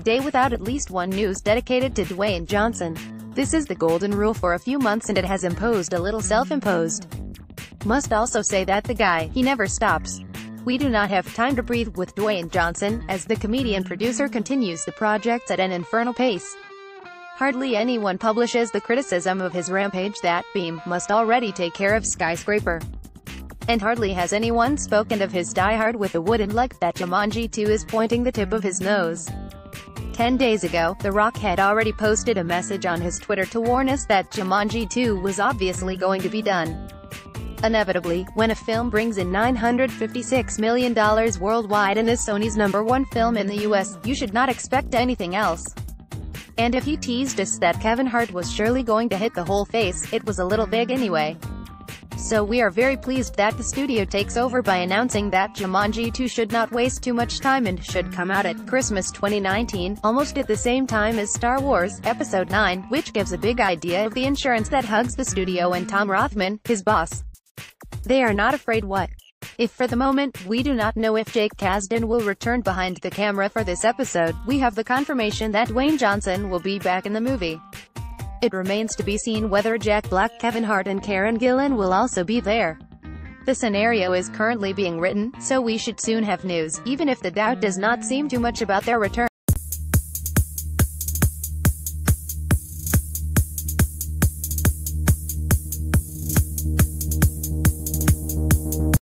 day without at least one news dedicated to Dwayne Johnson. This is the golden rule for a few months and it has imposed a little self-imposed. Must also say that the guy, he never stops. We do not have time to breathe with Dwayne Johnson, as the comedian producer continues the projects at an infernal pace. Hardly anyone publishes the criticism of his rampage that Beam must already take care of Skyscraper. And hardly has anyone spoken of his Die Hard with a wooden leg that Jumanji 2 is pointing the tip of his nose. Ten days ago, The Rock had already posted a message on his Twitter to warn us that Jumanji 2 was obviously going to be done. Inevitably, when a film brings in $956 million worldwide and is Sony's number one film in the US, you should not expect anything else. And if he teased us that Kevin Hart was surely going to hit the whole face, it was a little big anyway. So we are very pleased that the studio takes over by announcing that Jumanji 2 should not waste too much time and should come out at Christmas 2019, almost at the same time as Star Wars, Episode 9, which gives a big idea of the insurance that hugs the studio and Tom Rothman, his boss. They are not afraid what? If for the moment, we do not know if Jake Kasdan will return behind the camera for this episode, we have the confirmation that Dwayne Johnson will be back in the movie. It remains to be seen whether Jack Black, Kevin Hart and Karen Gillan will also be there. The scenario is currently being written, so we should soon have news, even if the doubt does not seem too much about their return.